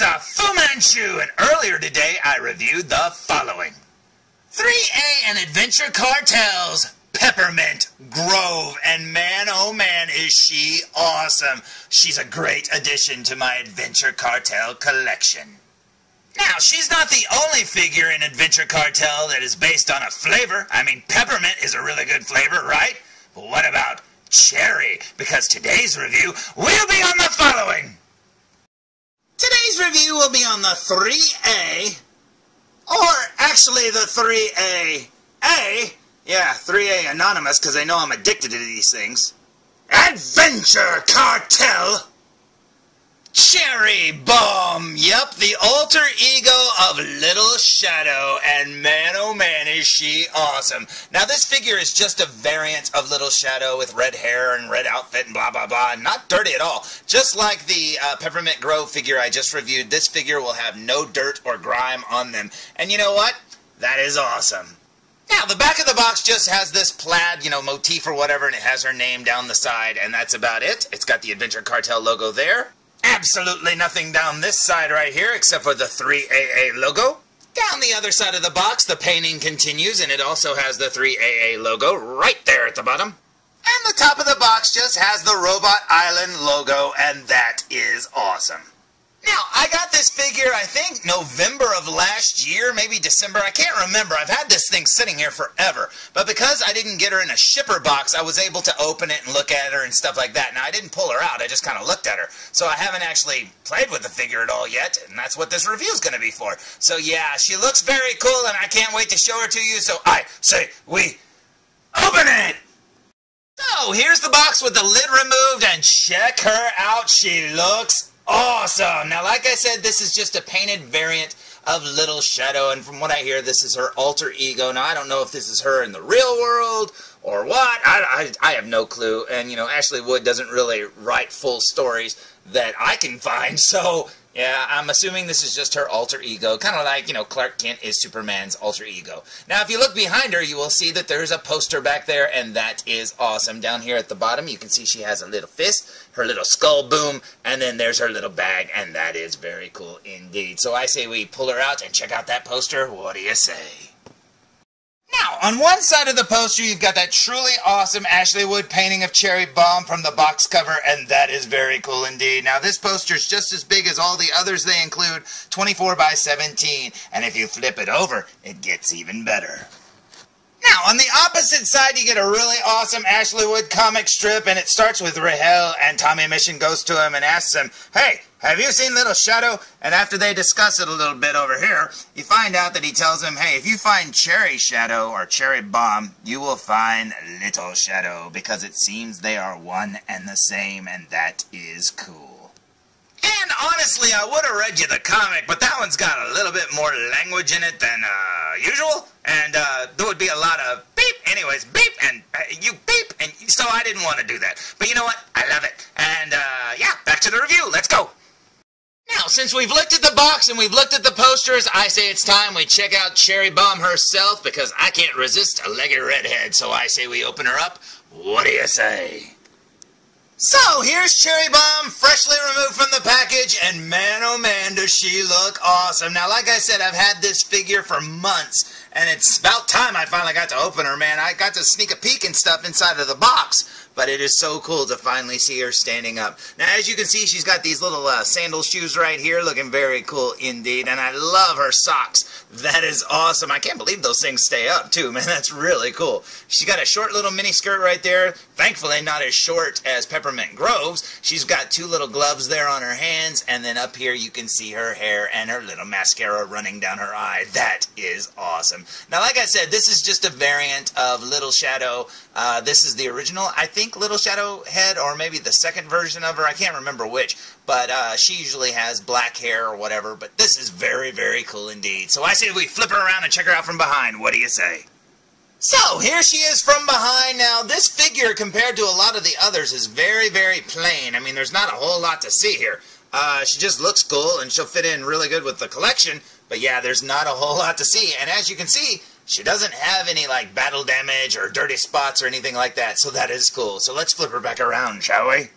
Uh, and earlier today I reviewed the following. 3A and Adventure Kartels, Peppermint Grove, and man oh man is she awesome. She's a great addition to my Adventure Kartel collection. Now, she's not the only figure in Adventure Kartel that is based on a flavor. I mean, peppermint is a really good flavor, right? But what about cherry? Because today's review will be on the following. Today's review will be on the 3A, or actually the 3A. A? Yeah, 3A Anonymous, because I know I'm addicted to these things. Adventure Kartel! Cherry Bomb! Yup, the alter ego of Little Shadow, and man oh man is she awesome. Now this figure is just a variant of Little Shadow with red hair and red outfit and blah blah blah. Not dirty at all. Just like the uh, Peppermint Grove figure I just reviewed, this figure will have no dirt or grime on them. And you know what? That is awesome. Now, the back of the box just has this plaid, you know, motif or whatever, and it has her name down the side, and that's about it. It's got the Adventure Kartel logo there. Absolutely nothing down this side right here except for the 3AA logo. Down the other side of the box, the painting continues, and it also has the 3AA logo right there at the bottom. And the top of the box just has the Robot Island logo, and that is awesome. Now, I got this figure, I think, November of last year, maybe December. I can't remember. I've had this thing sitting here forever. But because I didn't get her in a shipper box, I was able to open it and look at her and stuff like that. Now, I didn't pull her out. I just kind of looked at her. So I haven't actually played with the figure at all yet, and that's what this review is going to be for. So yeah, she looks very cool, and I can't wait to show her to you. So I say we open it! So, here's the box with the lid removed, and check her out. She looks awesome. Now, like I said, this is just a painted variant of Little Shadow, and from what I hear, this is her alter ego. Now, I don't know if this is her in the real world or what. I, I, I have no clue, and, you know, Ashley Wood doesn't really write full stories that I can find, so yeah, I'm assuming this is just her alter ego, kind of like, you know, Clark Kent is Superman's alter ego. Now, if you look behind her, you will see that there's a poster back there, and that is awesome. Down here at the bottom, you can see she has a little fist, her little skull boom, and then there's her little bag, and that is very cool indeed. So I say we pull her out and check out that poster. What do you say? Now, on one side of the poster, you've got that truly awesome Ashley Wood painting of Cherry Bomb from the box cover, and that is very cool indeed. Now, this poster is just as big as all the others they include, 24 by 17, and if you flip it over, it gets even better. Now, on the opposite side, you get a really awesome Ashley Wood comic strip, and it starts with Rahel, and Tommy Mission goes to him and asks him, Hey, have you seen Little Shadow? And after they discuss it a little bit over here, you find out that he tells him, Hey, if you find Cherry Shadow or Cherry Bomb, you will find Little Shadow, because it seems they are one and the same, and that is cool. And honestly, I would have read you the comic, but that one's got a little bit more language in it than uh, usual, and uh, there would be a lot of beep, anyways, beep, and uh, you beep, and so I didn't want to do that. But you know what? I love it. And uh, yeah, back to the review. Let's go. Since we've looked at the box and we've looked at the posters, I say it's time we check out Cherry Bomb herself because I can't resist a leggy redhead, so I say we open her up. What do you say? So, here's Cherry Bomb, freshly removed from the package, and man oh man does she look awesome. Now, like I said, I've had this figure for months, and it's about time I finally got to open her, man. I got to sneak a peek and stuff inside of the box, but it is so cool to finally see her standing up. Now, as you can see, she's got these little uh, sandal shoes right here, looking very cool indeed, and I love her socks. That is awesome. I can't believe those things stay up, too, man. That's really cool. She's got a short little mini skirt right there. Thankfully, not as short as Peppermint Groves. She's got two little gloves there on her hands, and then up here you can see her hair and her little mascara running down her eye. That is awesome. Now, like I said, this is just a variant of Little Shadow. Uh, this is the original, I think, Little Shadow head, or maybe the second version of her. I can't remember which, but uh, she usually has black hair or whatever. But this is very, very cool indeed. So I say we flip her around and check her out from behind. What do you say? So, here she is from behind. Now, this figure, compared to a lot of the others, is very, very plain. I mean, there's not a whole lot to see here. Uh, she just looks cool, and she'll fit in really good with the collection. But yeah, there's not a whole lot to see. And as you can see, she doesn't have any, like, battle damage or dirty spots or anything like that. So that is cool. So let's flip her back around, shall we?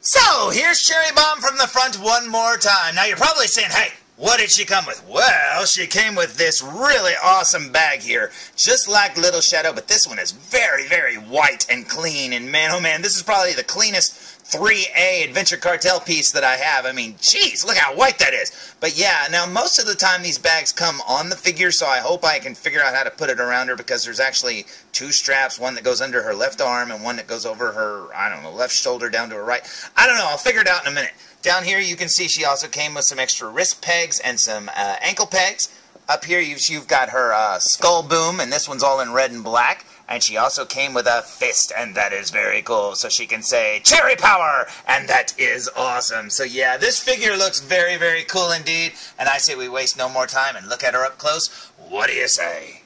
So, here's Cherry Bomb from the front one more time. Now, you're probably saying, hey, what did she come with? Well, she came with this really awesome bag here, just like Little Shadow, but this one is very, very white and clean. And man, oh man, this is probably the cleanest 3A Adventure Kartel piece that I have. I mean, jeez, look how white that is. But yeah, now most of the time these bags come on the figure, so I hope I can figure out how to put it around her because there's actually two straps, one that goes under her left arm and one that goes over her, I don't know, left shoulder down to her right. I don't know, I'll figure it out in a minute. Down here you can see she also came with some extra wrist pegs and some uh, ankle pegs. Up here you've, you've got her uh, skull boom, and this one's all in red and black. And she also came with a fist, and that is very cool. So she can say, Cherry Power! And that is awesome. So yeah, this figure looks very, very cool indeed. And I say we waste no more time and look at her up close. What do you say?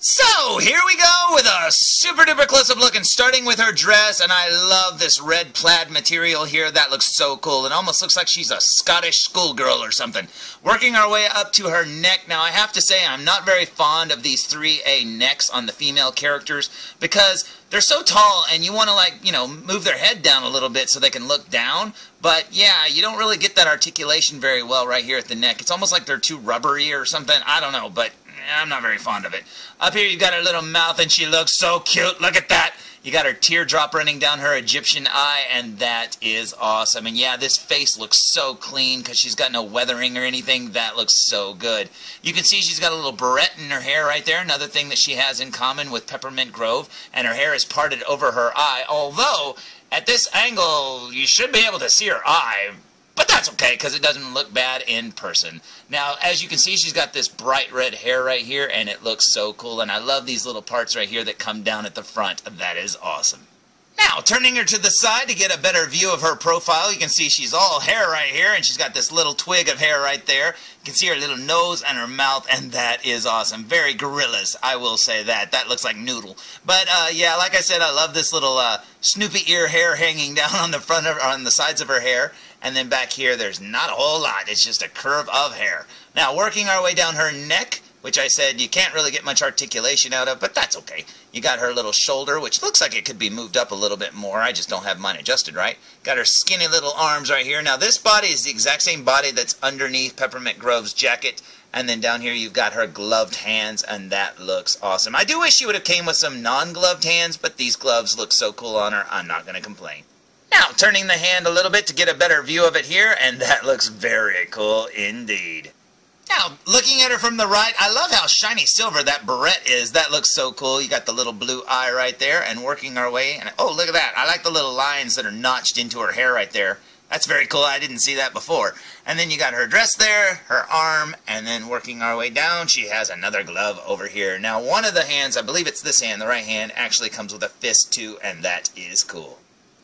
So, here we go with a super duper close-up look and starting with her dress and I love this red plaid material here. That looks so cool. It almost looks like she's a Scottish schoolgirl or something. Working our way up to her neck. Now, I have to say I'm not very fond of these 3A necks on the female characters because they're so tall and you want to like, you know, move their head down a little bit so they can look down. But yeah, you don't really get that articulation very well right here at the neck. It's almost like they're too rubbery or something. I don't know, but I'm not very fond of it. Up here you got her little mouth and she looks so cute. Look at that. You got her teardrop running down her Egyptian eye, and that is awesome. And yeah, this face looks so clean because she's got no weathering or anything. That looks so good. You can see she's got a little barrette in her hair right there. Another thing that she has in common with Peppermint Grove. And her hair is parted over her eye, although at this angle you should be able to see her eye but that's okay, because it doesn't look bad in person. Now, as you can see, she's got this bright red hair right here, and it looks so cool. And I love these little parts right here that come down at the front. That is awesome. Now, turning her to the side to get a better view of her profile, you can see she's all hair right here, and she's got this little twig of hair right there. You can see her little nose and her mouth, and that is awesome. Very gorillas, I will say that. That looks like noodle. But, uh, yeah, like I said, I love this little uh, Snoopy ear hair hanging down on the front of, on the sides of her hair. And then back here, there's not a whole lot. It's just a curve of hair. Now, working our way down her neck, which I said you can't really get much articulation out of, but that's okay. You got her little shoulder, which looks like it could be moved up a little bit more. I just don't have mine adjusted right. Got her skinny little arms right here. Now, this body is the exact same body that's underneath Peppermint Grove's jacket. And then down here you've got her gloved hands, and that looks awesome. I do wish she would have came with some non-gloved hands, but these gloves look so cool on her, I'm not going to complain. Now, turning the hand a little bit to get a better view of it here, and that looks very cool indeed. Now, looking at her from the right, I love how shiny silver that barrette is. That looks so cool. You got the little blue eye right there, and working our way, and oh, look at that. I like the little lines that are notched into her hair right there. That's very cool. I didn't see that before. And then you got her dress there, her arm, and then working our way down, she has another glove over here. Now, one of the hands, I believe it's this hand, the right hand, actually comes with a fist too, and that is cool.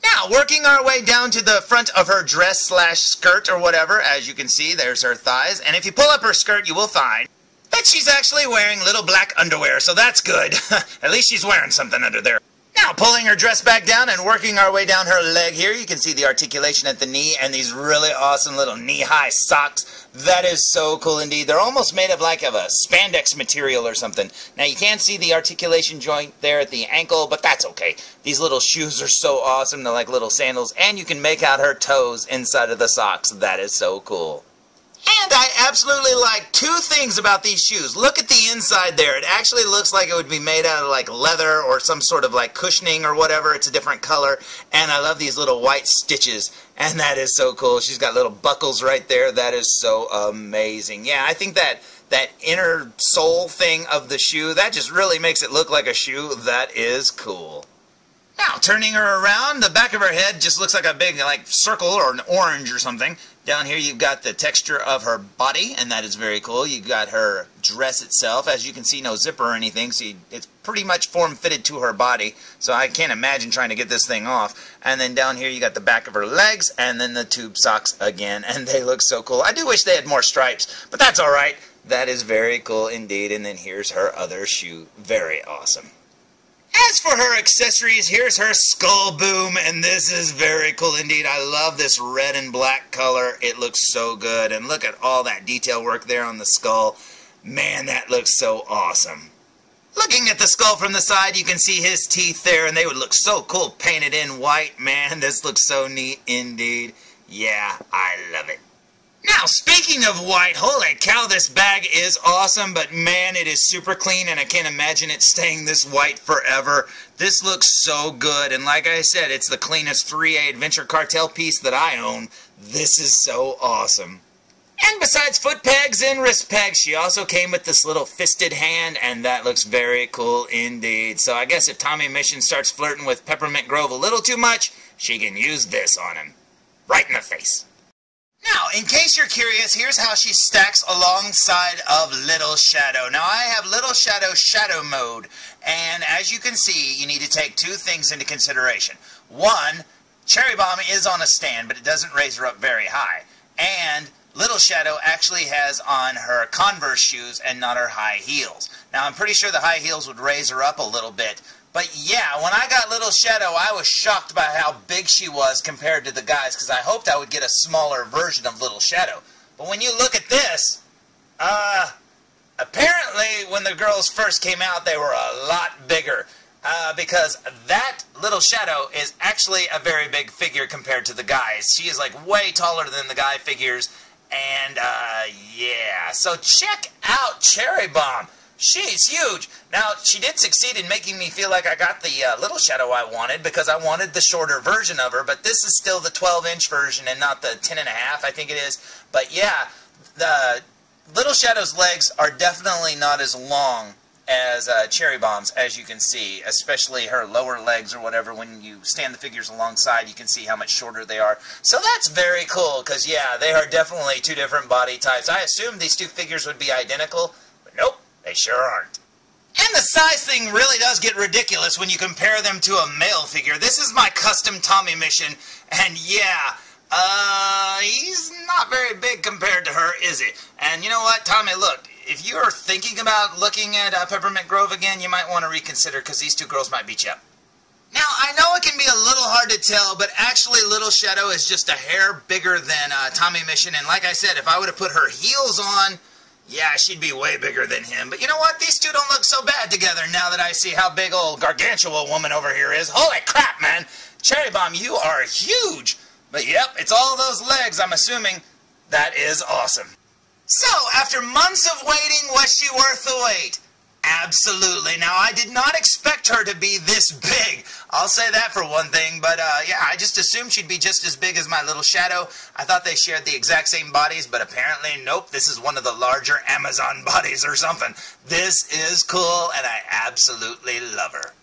Now, working our way down to the front of her dress slash skirt or whatever, as you can see, there's her thighs. And if you pull up her skirt, you will find that she's actually wearing little black underwear, so that's good. At least she's wearing something under there. Now, pulling her dress back down and working our way down her leg here, you can see the articulation at the knee and these really awesome little knee-high socks. That is so cool indeed. They're almost made of like of a spandex material or something. Now, you can't see the articulation joint there at the ankle, but that's okay. These little shoes are so awesome. They're like little sandals, and you can make out her toes inside of the socks. That is so cool. And I absolutely like two things about these shoes. Look at the inside there. It actually looks like it would be made out of like leather or some sort of like cushioning or whatever. It's a different color. And I love these little white stitches. And that is so cool. She's got little buckles right there. That is so amazing. Yeah, I think that that inner sole thing of the shoe, that just really makes it look like a shoe. That is cool. Now, turning her around, the back of her head just looks like a big like circle or an orange or something. Down here you've got the texture of her body, and that is very cool. You've got her dress itself. As you can see, no zipper or anything, so you, it's pretty much form-fitted to her body. So I can't imagine trying to get this thing off. And then down here you got the back of her legs, and then the tube socks again, and they look so cool. I do wish they had more stripes, but that's alright. That is very cool indeed. And then here's her other shoe. Very awesome. As for her accessories, here's her skull boom, and this is very cool indeed. I love this red and black color. It looks so good. And look at all that detail work there on the skull. Man, that looks so awesome. Looking at the skull from the side, you can see his teeth there, and they would look so cool painted in white. Man, this looks so neat indeed. Yeah, I love it. Now, speaking of white, holy cow, this bag is awesome, but man, it is super clean, and I can't imagine it staying this white forever. This looks so good, and like I said, it's the cleanest 3A Adventure Kartel piece that I own. This is so awesome. And besides foot pegs and wrist pegs, she also came with this little fisted hand, and that looks very cool indeed. So I guess if Tommy Mission starts flirting with Peppermint Grove a little too much, she can use this on him. Right in the face. Now, in case you're curious, here's how she stacks alongside of Little Shadow. Now, I have Little Shadow Shadow Mode, and as you can see, you need to take two things into consideration. One, Cherry Bomb is on a stand, but it doesn't raise her up very high. And Little Shadow actually has on her Converse shoes and not her high heels. Now, I'm pretty sure the high heels would raise her up a little bit, but yeah, when I got Little Shadow, I was shocked by how big she was compared to the guys, because I hoped I would get a smaller version of Little Shadow. But when you look at this, uh, apparently when the girls first came out, they were a lot bigger. Uh, because that Little Shadow is actually a very big figure compared to the guys. She is like way taller than the guy figures. And, uh, yeah. So check out Cherry Bomb. She's huge. Now, she did succeed in making me feel like I got the uh, little shadow I wanted because I wanted the shorter version of her, but this is still the 12-inch version and not the 10 and a half, I think it is. But yeah, the little shadow's legs are definitely not as long as uh, Cherry Bomb's, as you can see, especially her lower legs or whatever. When you stand the figures alongside, you can see how much shorter they are. So that's very cool, because, yeah, they are definitely two different body types. I assumed these two figures would be identical. They sure aren't. And the size thing really does get ridiculous when you compare them to a male figure. This is my custom Tommy mission, and yeah, uh, he's not very big compared to her, is he? And you know what, Tommy, look, if you're thinking about looking at uh, Peppermint Grove again, you might want to reconsider, because these two girls might beat you up. Now, I know it can be a little hard to tell, but actually Little Shadow is just a hair bigger than uh, Tommy Mission, and like I said, if I would have put her heels on, yeah, she'd be way bigger than him. But you know what? These two don't look so bad together now that I see how big old gargantua woman over here is. Holy crap, man! Cherry Bomb, you are huge! But yep, it's all those legs, I'm assuming. That is awesome. So, after months of waiting, was she worth the wait? Absolutely. Now, I did not expect her to be this big. I'll say that for one thing, but uh, yeah, I just assumed she'd be just as big as my little shadow. I thought they shared the exact same bodies, but apparently, nope, this is one of the larger Amazon bodies or something. This is cool, and I absolutely love her.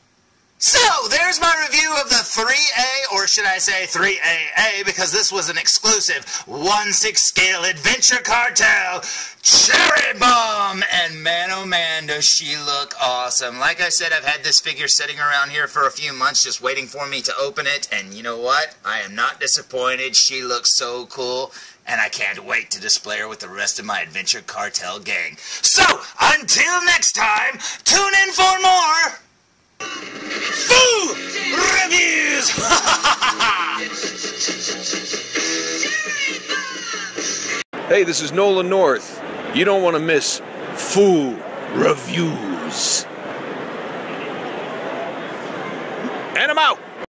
So, there's my review of the 3A, or should I say 3AA, because this was an exclusive 1-6 scale Adventure Kartel Cherry Bomb! And man oh man, does she look awesome. Like I said, I've had this figure sitting around here for a few months just waiting for me to open it, and you know what? I am not disappointed. She looks so cool and I can't wait to display her with the rest of my Adventure Kartel gang. So, until next time, tune in for more Fu Reviews! hey, this is Nolan North. You don't want to miss Fu Reviews.